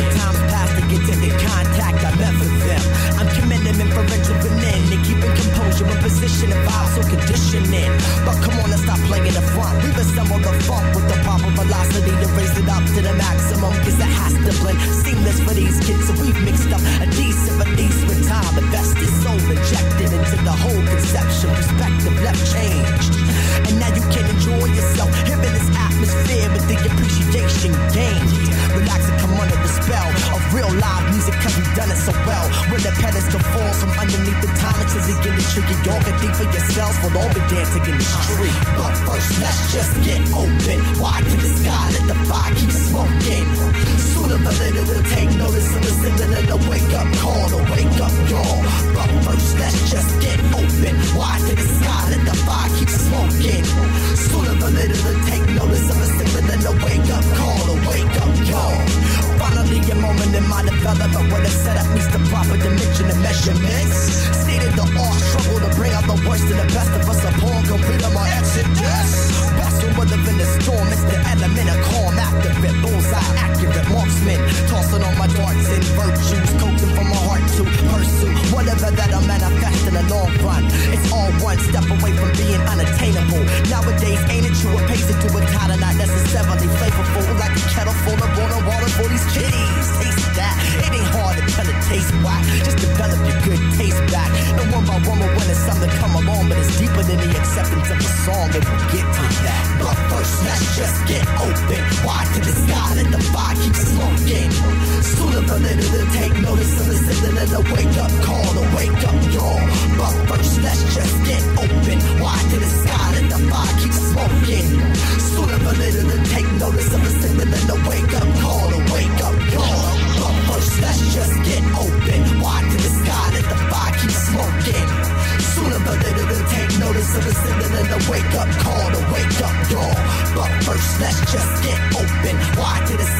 many times past to get to the contact I met with them. I'm commending them for rejuvenating and keeping composure in position and vibes so conditioning. But come on, let's stop playing the front. We've assembled the funk with the proper velocity to raise it up to the maximum. Cause it has to blend seamless for these kids. So we've mixed up a decent release with time invested, so rejected into the whole conception. Perspective left changed. And now you can enjoy yourself here in this atmosphere with the appreciation gained. And come under the spell of real live music cause we've done it so well. When the pedestal falls from underneath the time to begin to trigger can think for yourselves, we'll all be dancing in the street. But first, let's just get open. Why to the sky, let the fire keep smoking. Sooner or later, we'll take notice my development where the setup meets the proper dimension and measurements. Stated the art struggle to bring out the worst and the best of us upon complete of my exodus. Wrestle with in the storm, it's the element of calm, accurate, bullseye, accurate marksman. Tossing on my darts and virtues, coaching from acceptance of a song, and we'll get to that. But first, let's just get open. Wide to the sky, let the fire keep smoking. Sooner or later, they'll take notice of the signal and a wake up call take notice of the wake up call to wake up y'all. But first, let's just get open. Why sky, the